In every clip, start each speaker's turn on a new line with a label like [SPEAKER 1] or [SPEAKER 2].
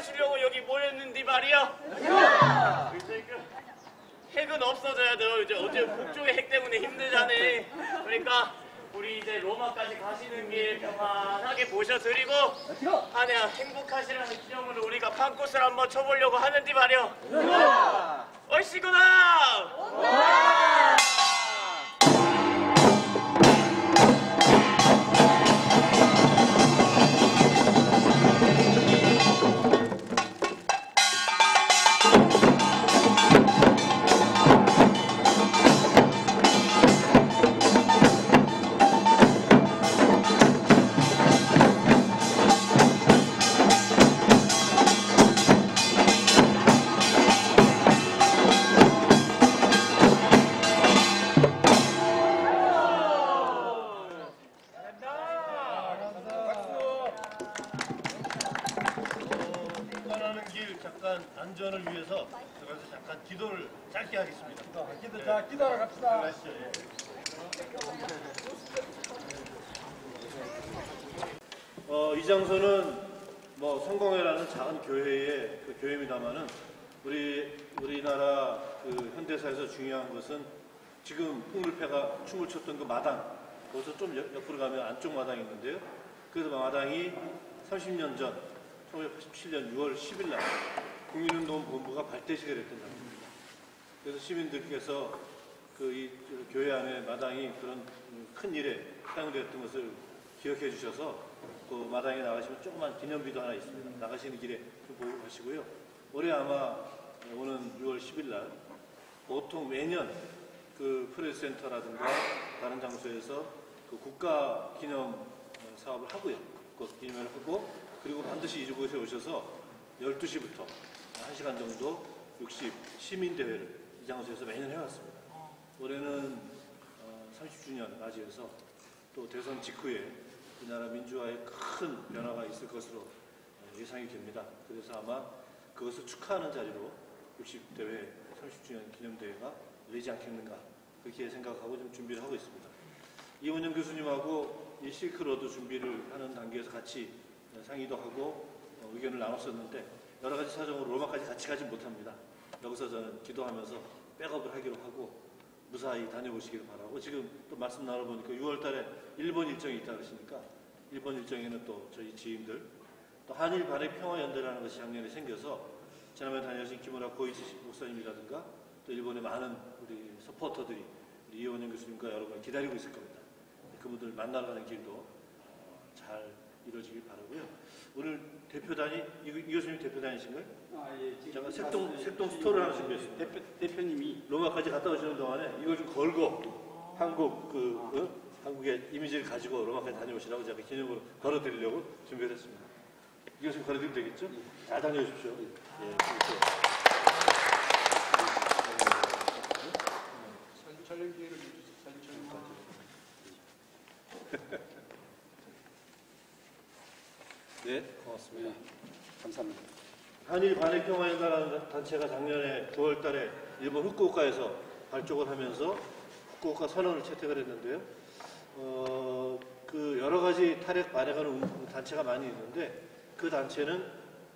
[SPEAKER 1] 하시려고 여기 모였는디 말이야. 핵은 없어져야 돼요. 이제 어째 북쪽의 핵 때문에 힘들잖아. 그러니까 우리 이제 로마까지 가시는 길 평안하게 모셔드리고 한해 행복하시라는 기념으로 우리가 판꽃을 한번 쳐보려고 하는디 말이야. 네. 얼씨구나!
[SPEAKER 2] 어, 이 장소는 뭐 성공회라는 작은 교회의 그 교회입니다만은 우리 우리나라 그 현대사에서 중요한 것은 지금 풍물패가 춤을 췄던 그 마당 거기서 좀 옆- 옆으로 가면 안쪽 마당이 있는데요. 그 마당이 30년 전 1987년 6월 10일 날 국민운동본부가 발대식을 했던 장소입니다. 그래서 시민들께서 그 이 교회 안에 마당이 그런 큰 일에 사용되었던 것을 기억해 주셔서 그 마당에 나가시면 조그만 기념비도 하나 있습니다. 나가시는 길에 좀 보고 가시고요. 올해 아마 오는 6월 10일 날 보통 매년 그 프레스센터라든가 다른 장소에서 그 국가 기념 사업을 하고요. 그 기념을 하고 그리고 반드시 이곳에 오셔서 12시부터 1시간 정도 60 시민대회를 이 장소에서 매년 해왔습니다. 올해는 어, 30주년 맞이해서 또 대선 직후에 우리나라 민주화에 큰 변화가 있을 것으로 어, 예상이 됩니다. 그래서 아마 그것을 축하하는 자리로 60대회 30주년 기념대회가 열리지 않겠는가 그렇게 생각하고 좀 준비를 하고 있습니다. 이원영 교수님하고 이 실크로드 준비를 하는 단계에서 같이 상의도 하고 어, 의견을 나눴었는데 여러 가지 사정으로 로마까지 같이 가지 못합니다. 여기서 저는 기도하면서 백업을 하기로 하고 무사히 다녀오시길 바라고 지금 또 말씀 나눠보니까 6월 달에 일본 일정이 있다 그러시니까 일본 일정에는 또 저희 지인들 또 한일 반의 평화 연대라는 것이 작년에 생겨서 지난번에 다녀오신 김우라 고이치 목사님이라든가 또 일본의 많은 우리 서포터들이 우리 이원영 교수님과 여러분 기다리고 있을 겁니다. 그분들 만나러 가는 길도 어, 잘 이루어지길 바라고요. 오늘 대표단이 이, 이 교수님 대표단이신가요?
[SPEAKER 3] 아, 예. 지금
[SPEAKER 2] 잠깐 색동 색동 스토를 하나 준비했습니다.
[SPEAKER 3] 대표, 대표님이
[SPEAKER 2] 로마까지 갔다 오시는 동안에 이걸 좀 걸고 한국 그 어? 한국의 이미지를 가지고 로마까지 다녀오시라고 제가 기념으로 걸어드리려고 준비를 했습니다. 이 교수님 걸어드리면 되겠죠? 잘 다녀오십시오. 예, 그렇죠.
[SPEAKER 3] 촬- 촬영 기회를 주셔서 사진 촬영까지.
[SPEAKER 2] 네, 고맙습니다.
[SPEAKER 3] 감사합니다.
[SPEAKER 2] 한일 반핵 평화연대라는 단체가 작년에 9월 달에 일본 후쿠오카에서 발족을 하면서 후쿠오카 선언을 채택을 했는데요. 어, 그 여러 가지 탈핵 반핵하는 운- 단체가 많이 있는데 그 단체는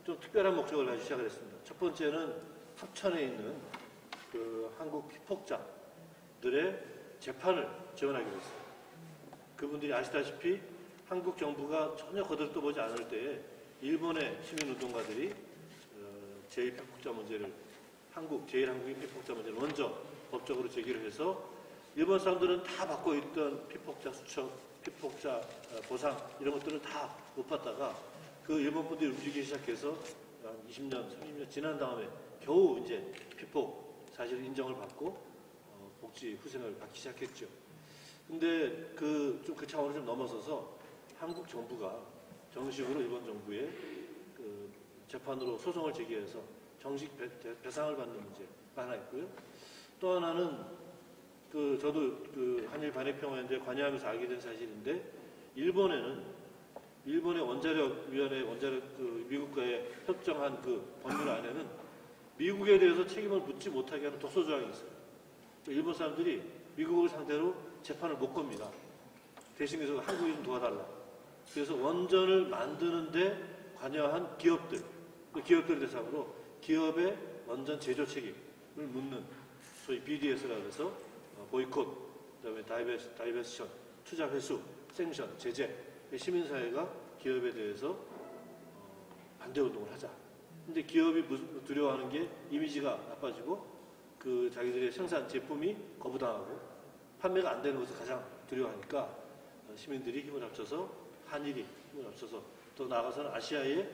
[SPEAKER 2] 좀 특별한 목적을 가지고 시작을 했습니다. 첫 번째는 합천에 있는 그 한국 피폭자들의 재판을 지원하기로 했어요. 그분들이 아시다시피 한국 정부가 전혀 거들떠보지 않을 때에 일본의 시민운동가들이 어, 제1피폭자 문제를 한국 제1한국인 피폭자 문제를 먼저 법적으로 제기를 해서 일본 사람들은 다 받고 있던 피폭자 수첩, 피폭자 어, 보상 이런 것들을 다 못 받다가 그 일본 분들이 움직이기 시작해서 한 20년, 30년 지난 다음에 겨우 이제 피폭 사실 인정을 받고 어, 복지 후생을 받기 시작했죠. 근데 그 좀그 차원을 좀 넘어서서 한국 정부가 정식으로 일본 정부에 그 재판으로 소송을 제기해서 정식 배, 대- 배상을 받는 문제가 하나 있고요. 또 하나는 그 저도 그 한일 반핵 평화연대 관여하면서 알게 된 사실인데 일본에는 일본의 원자력 위원회 원자력 그 미국과의 협정한 그 법률 안에는 미국에 대해서 책임을 묻지 못하게 하는 독소 조항이 있어요. 일본 사람들이 미국을 상대로 재판을 못 겁니다. 대신해서 한국이 좀 도와달라. 그래서 원전을 만드는데 관여한 기업들, 그 기업들 대상으로 기업의 원전 제조 책임을 묻는 소위 BDS라고 해서 어, 어, 보이콧, 그다음에 다이베스, 다이베스션, 투자 회수, 생션, 제재, 시민사회가 기업에 대해서 어, 반대 운동을 하자. 근데 기업이 두려워하는 게 이미지가 나빠지고 그 자기들의 생산 제품이 거부당하고 판매가 안 되는 것을 가장 두려워하니까 어, 시민들이 힘을 합쳐서 한일이 합쳐서 또 나아가서는 아시아의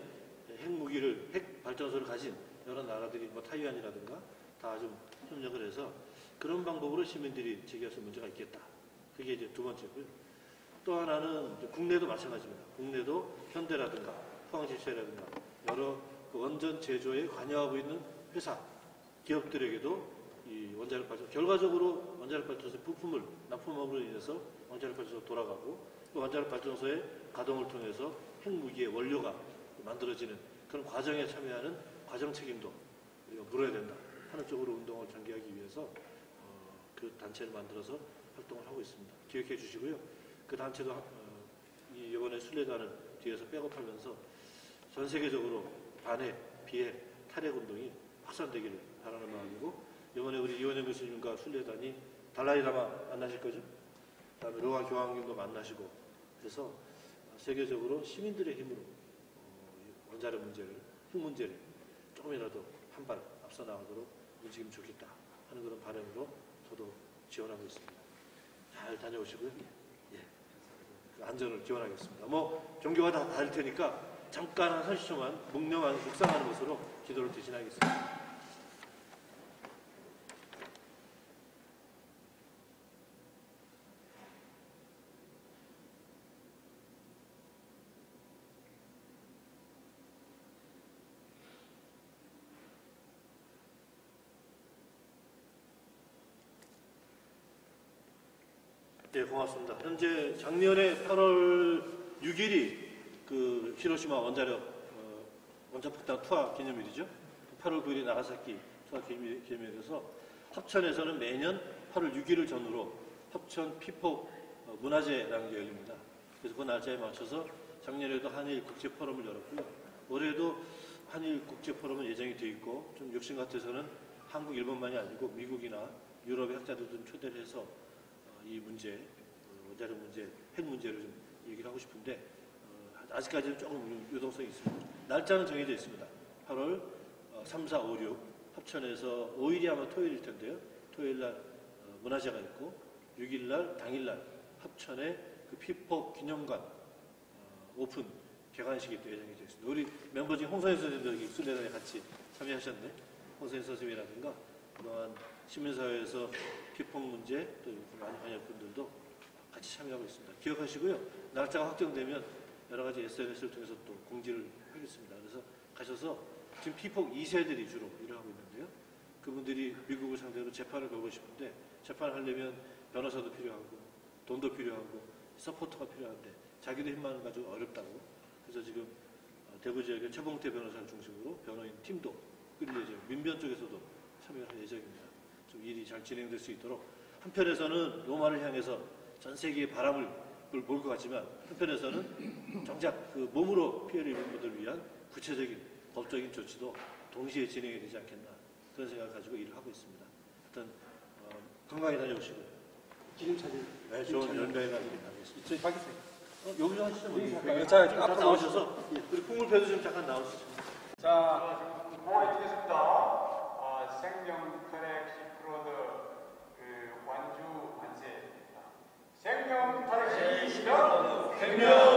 [SPEAKER 2] 핵무기를 핵 발전소를 가진 여러 나라들이 뭐 타이완이라든가 다 좀 협력을 해서 그런 방법으로 시민들이 제기할 문제가 있겠다. 그게 이제 두 번째고요. 또 하나는 국내도 마찬가지입니다. 국내도 현대라든가 포항지체라든가 여러 그 원전 제조에 관여하고 있는 회사, 기업들에게도 이 원자력 발전, 결과적으로 원자력 발전소 부품을 납품함으로 인해서 원자력 발전소 돌아가고 또 원자력 발전소의 가동을 통해서 핵무기의 원료가 만들어지는 그런 과정에 참여하는 과정 책임도 물어야 된다 하는 쪽으로 운동을 전개하기 위해서 어, 그 단체를 만들어서 활동을 하고 있습니다. 기억해 주시고요. 그 단체도 어, 이 이번에 순례단을 뒤에서 백업하면서 전 세계적으로 반해, 비해, 탈핵 운동이 확산되기를 바라는 마음이고 이번에 우리 이원영 교수님과 순례단이 달라이라마 만나실 거죠? 그다음에 로아 교황님도 만나시고 그래서 세계적으로 시민들의 힘으로 어, 이 원자력 문제를, 핵 문제를 조금이라도 한 발 앞서 나가도록 움직이면 좋겠다 하는 그런 바람으로 저도 지원하고 있습니다. 잘 다녀오시고요. 예. 그 안전을 기원하겠습니다. 뭐 종교가 다 다를 테니까 잠깐 한 30초만 묵념하는 묵상하는 것으로 기도를 대신하겠습니다. 고맙습니다. 현재 작년에 8월 6일이 그 히로시마 원자력 어, 원자폭탄 투하 기념일이죠. 8월 9일이 나가사키 투하 기념일- 기념일이라서 합천에서는 매년 8월 6일을 전후로 합천 피폭 어, 문화제라는 게 열립니다. 그래서 그 날짜에 맞춰서 작년에도 한일 국제 포럼을 열었고요. 올해도 한일 국제 포럼은 예정이 되어 있고 좀 욕심 같아서는 한국, 일본만이 아니고 미국이나 유럽의 학자들 좀 초대를 해서 어, 이 문제, 어, 원자력 문제, 핵 문제를 좀 얘기를 하고 싶은데 어, 아직까지는 조금 유동성이 있습니다. 날짜는 정해져 있습니다. 8월 어, 3, 4, 5, 6 합천에서 5일이 아마 토요일일 텐데요. 토요일 날 어, 문화제가 있고 6일 날 당일 날 합천의 그 피폭 기념관 어, 오픈 개관식이 또 예정이 되어 있습니다. 우리 멤버 중에 홍선희 선생님도 여기 순례단에 같이 참여하셨네. 홍선희 선생님이라든가 그동안 시민사회에서 피폭 문제 또 많이 관여할 분들도 같이 참여하고 있습니다. 기억하시고요. 날짜가 확정되면 여러 가지 SNS를 통해서 또 공지를 하겠습니다. 그래서 가셔서 지금 피폭 2세들이 주로 일을 하고 있는데요. 그분들이 미국을 상대로 재판을 걸고 싶은데 재판을 하려면 변호사도 필요하고 돈도 필요하고 서포터가 필요한데 자기도 힘만 가지고 어렵다고 그래서 지금 어, 대구 지역의 최봉태 변호사를 중심으로 변호인 팀도 꾸릴 예정 민변 쪽에서도 참여할 예정입니다. 좀 일이 잘 진행될 수 있도록 한편에서는 로마를 향해서 전 세계의 바람을 몰것 같지만 한편에서는 정작 그 몸으로 피해를 입은 분들을 위한 구체적인 법적인 조치도 동시에 진행이 되지 않겠나 그런 생각을 가지고 일을 하고 있습니다. 하여튼 어, 건강히 다녀오시고
[SPEAKER 3] 지금 사진.
[SPEAKER 2] 네, 좋은 바라겠습니다.
[SPEAKER 3] 저희 밖에서.
[SPEAKER 2] 어, 여기서 하시죠. 뭐.
[SPEAKER 3] 네, 자,
[SPEAKER 2] 좀
[SPEAKER 3] 앞으로
[SPEAKER 2] 나오셔서 우리 풍물패도 좀 잠깐 나오시죠.
[SPEAKER 4] 자, 보여드리겠습니다. 아, 생명 혈액 시크로드 그 완주 만세입니다. 생명